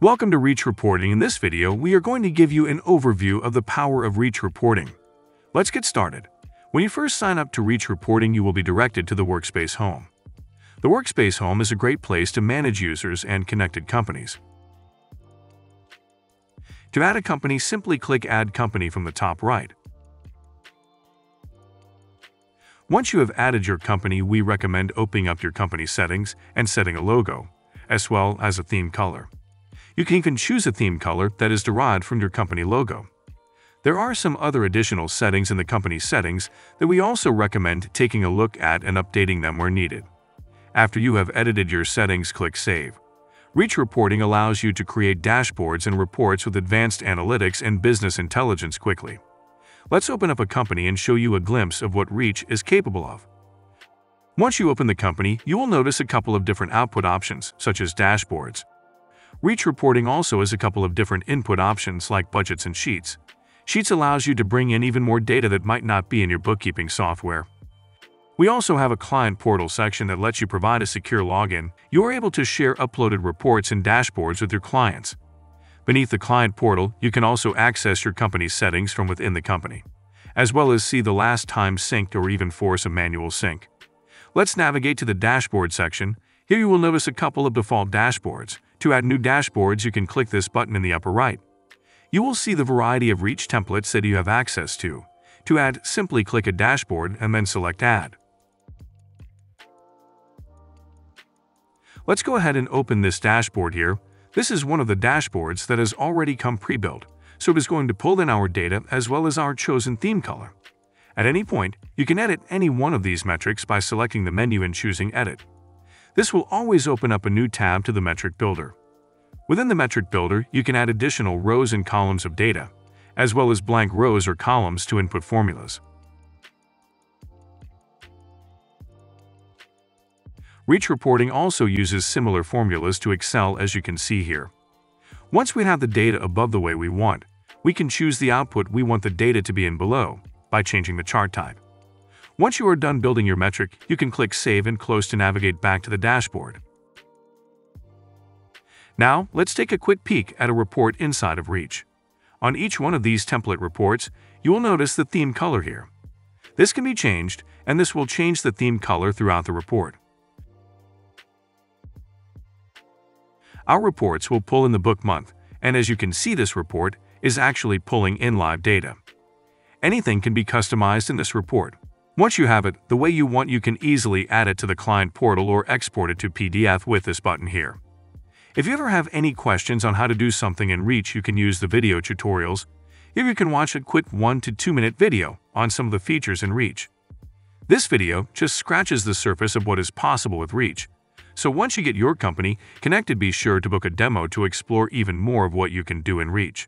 Welcome to Reach Reporting. In this video, we are going to give you an overview of the power of Reach Reporting. Let's get started. When you first sign up to Reach Reporting, you will be directed to the Workspace Home. The Workspace Home is a great place to manage users and connected companies. To add a company, simply click Add Company from the top right. Once you have added your company, we recommend opening up your company settings and setting a logo, as well as a theme color. You can even choose a theme color that is derived from your company logo. There are some other additional settings in the company settings that we also recommend taking a look at and updating them where needed. After you have edited your settings, click Save. Reach Reporting allows you to create dashboards and reports with advanced analytics and business intelligence quickly. Let's open up a company and show you a glimpse of what Reach is capable of. Once you open the company, you will notice a couple of different output options, such as dashboards, Reach reporting also has a couple of different input options like budgets and sheets. Sheets allows you to bring in even more data that might not be in your bookkeeping software. We also have a client portal section that lets you provide a secure login. You are able to share uploaded reports and dashboards with your clients. Beneath the client portal, you can also access your company's settings from within the company, as well as see the last time synced or even force a manual sync. Let's navigate to the dashboard section. Here you will notice a couple of default dashboards. To add new dashboards, you can click this button in the upper right. You will see the variety of Reach templates that you have access to. To add, simply click a dashboard and then select Add. Let's go ahead and open this dashboard here. This is one of the dashboards that has already come pre-built, so it is going to pull in our data as well as our chosen theme color. At any point, you can edit any one of these metrics by selecting the menu and choosing Edit. This will always open up a new tab to the Metric Builder. Within the Metric Builder, you can add additional rows and columns of data, as well as blank rows or columns to input formulas. Reach Reporting also uses similar formulas to Excel as you can see here. Once we have the data above the way we want, we can choose the output we want the data to be in below by changing the chart type. Once you are done building your metric, you can click Save and Close to navigate back to the dashboard. Now, let's take a quick peek at a report inside of Reach. On each one of these template reports, you will notice the theme color here. This can be changed, and this will change the theme color throughout the report. Our reports will pull in the book month, and as you can see this report is actually pulling in live data. Anything can be customized in this report. Once you have it the way you want you can easily add it to the client portal or export it to PDF with this button here. If you ever have any questions on how to do something in Reach you can use the video tutorials. Here you can watch a quick 1 to 2 minute video on some of the features in Reach. This video just scratches the surface of what is possible with Reach. So once you get your company connected be sure to book a demo to explore even more of what you can do in Reach.